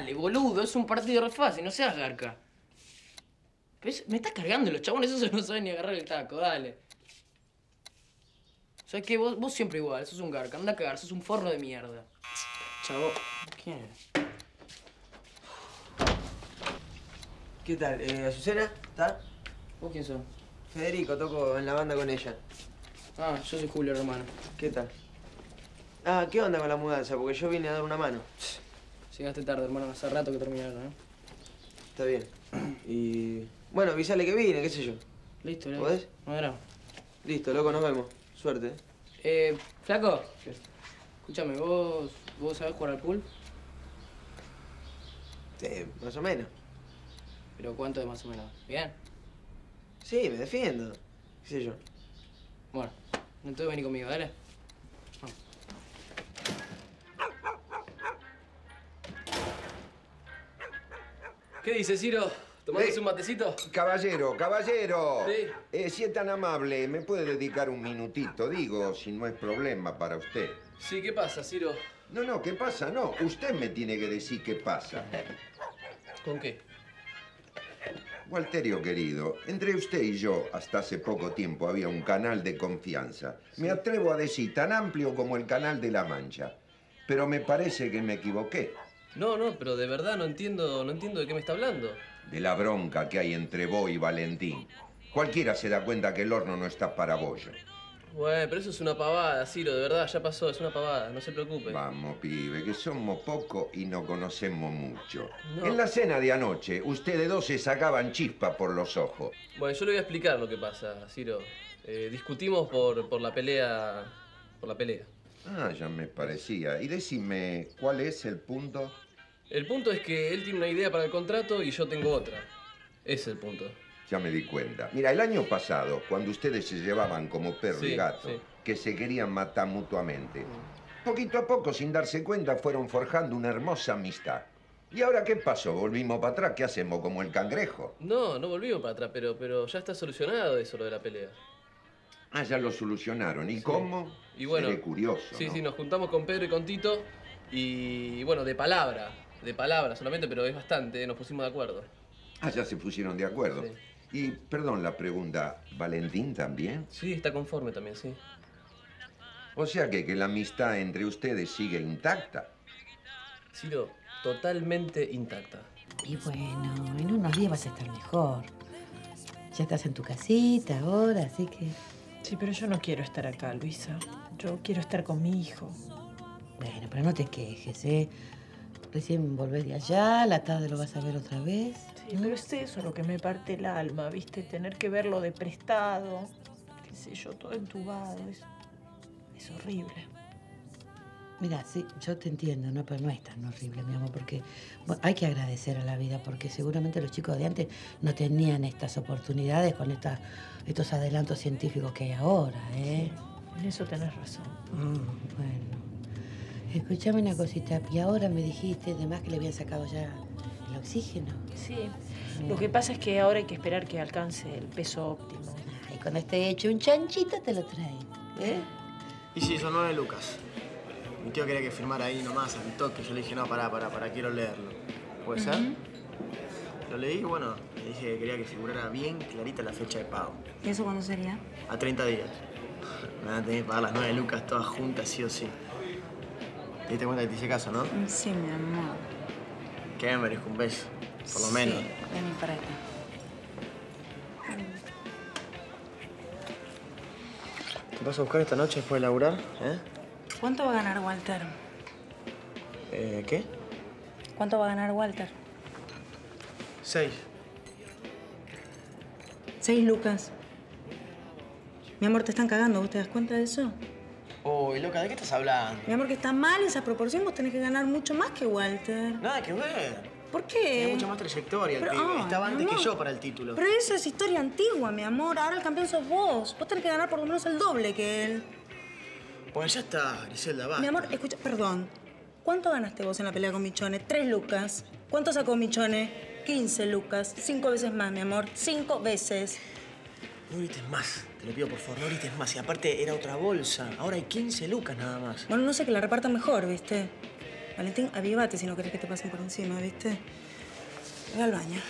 Dale, boludo, es un partido re fácil, no seas garca. ¿Ves? Me estás cargando los chabones, esos no saben ni agarrar el taco, dale. ¿Sabes qué? Vos, vos siempre igual, sos un garca, anda a cagar, sos un forro de mierda. Chavo, ¿quién es? ¿Qué tal? Eh, ¿Azucena? ¿Está? ¿Vos quién sos? Federico, toco en la banda con ella. Ah, yo soy Julio, hermano. ¿Qué tal? Ah, ¿qué onda con la mudanza? Porque yo vine a dar una mano. Llegaste tarde, hermano, hace rato que terminaron, ¿eh? Está bien. Y... Bueno, avisale que vine, qué sé yo. Listo, ¿Podés? ¿Podés? No era. Listo, loco, nos vemos. Suerte. Eh, flaco. Escúchame, ¿vos, ¿vos sabés jugar al pool? Sí, más o menos. ¿Pero cuánto de más o menos? ¿Bien? Sí, me defiendo. ¿Qué sé yo? Bueno, entonces vení conmigo, dale. ¿Qué dices, Ciro? ¿Tomándose Eh. un matecito? Caballero, caballero. Sí. Eh, si es tan amable, ¿me puede dedicar un minutito? Digo, si no es problema para usted. Sí, ¿qué pasa, Ciro? No, no, ¿qué pasa? No, usted me tiene que decir qué pasa. ¿Con qué? Walterio, querido, entre usted y yo, hasta hace poco tiempo había un canal de confianza. Me atrevo a decir, tan amplio como el canal de la Mancha. Pero me parece que me equivoqué. No, no, pero de verdad no entiendo, no entiendo de qué me está hablando. De la bronca que hay entre vos y Valentín. Cualquiera se da cuenta que el horno no está para bollo. Bueno, pero eso es una pavada, Ciro, de verdad, ya pasó, es una pavada, no se preocupe. Vamos, pibe, que somos pocos y no conocemos mucho. No. En la cena de anoche, ustedes dos se sacaban chispa por los ojos. Bueno, yo le voy a explicar lo que pasa, Ciro. Eh, discutimos por, por la pelea. por la pelea. Ah, ya me parecía. Y decime, ¿cuál es el punto? El punto es que él tiene una idea para el contrato y yo tengo otra. Ese es el punto. Ya me di cuenta. Mira, el año pasado, cuando ustedes se llevaban como perro Sí, y gato, sí. que se querían matar mutuamente, poquito a poco, sin darse cuenta, fueron forjando una hermosa amistad. ¿Y ahora qué pasó? ¿Volvimos para atrás? ¿Qué hacemos como el cangrejo? No, no volvimos para atrás, pero, pero ya está solucionado eso, lo de la pelea. Ah, ya lo solucionaron. ¿Y cómo? Y bueno, Seré curioso, Sí, ¿no? sí, nos juntamos con Pedro y con Tito y bueno, de palabra, de palabra solamente, pero es bastante, nos pusimos de acuerdo. Ah, ya se pusieron de acuerdo. Sí. Y, perdón la pregunta, ¿Valentín también? Sí, está conforme también, sí. O sea que, que la amistad entre ustedes sigue intacta. Ciro, totalmente intacta. Y bueno, en unos días vas a estar mejor. Ya estás en tu casita ahora, así que... Sí, pero yo no quiero estar acá, Luisa. Yo quiero estar con mi hijo. Bueno, pero no te quejes, ¿eh? Recién volvés de allá, la tarde lo vas a ver otra vez. Sí, pero es eso lo que me parte el alma, ¿viste? Tener que verlo de prestado, qué sé yo, todo entubado. Es, es horrible. Mira, sí, yo te entiendo, ¿no? Pero no es tan horrible, mi amor, porque bueno, hay que agradecer a la vida, porque seguramente los chicos de antes no tenían estas oportunidades con estas, estos adelantos científicos que hay ahora, ¿eh? En eso tenés razón. Mm, bueno. Escúchame una cosita, y ahora me dijiste además que le habían sacado ya el oxígeno. Sí. Lo que pasa es que ahora hay que esperar que alcance el peso óptimo. Y cuando esté hecho un chanchito te lo traen, ¿eh? Y sí, son nueve lucas. Mi tío quería que firmara ahí nomás, al toque. Yo le dije, no, pará, pará, pará, quiero leerlo. ¿Puede ser? Lo leí y bueno, le dije que quería que figurara bien clarita la fecha de pago. ¿Y eso cuándo sería? A 30 días. Me van a tener que pagar las nueve lucas todas juntas, sí o sí. ¿Te diste cuenta que te hice caso, no? Sí, mi amor. Que me merezco un beso, por lo menos. Sí, vení para acá. ¿Te vas a buscar esta noche después de laburar? ¿Eh? ¿Cuánto va a ganar Walter? ¿Eh ¿Qué? ¿Cuánto va a ganar Walter? Seis. Seis lucas. Mi amor, te están cagando, ¿vos te das cuenta de eso? Uy, loca, ¿de qué estás hablando? Mi amor, que está mal esa proporción, vos tenés que ganar mucho más que Walter. Nada que ver. ¿Por qué? Tiene mucha más trayectoria el Pero, pibe. ay, Estaba antes que yo para el título. Pero eso es historia antigua, mi amor. Ahora el campeón sos vos. Vos tenés que ganar por lo menos el doble que él. Pues ya está, Griselda, va. Mi amor, escucha, perdón. ¿Cuánto ganaste vos en la pelea con Michone? Tres lucas. ¿Cuánto sacó Michone? 15 lucas. Cinco veces más, mi amor. Cinco veces. No grites más, te lo pido por favor, no grites más. Y aparte era otra bolsa, ahora hay 15 lucas nada más. Bueno, no sé que la repartan mejor, ¿viste? Valentín, avívate si no querés que te pasen por encima, ¿viste? Ve al baño.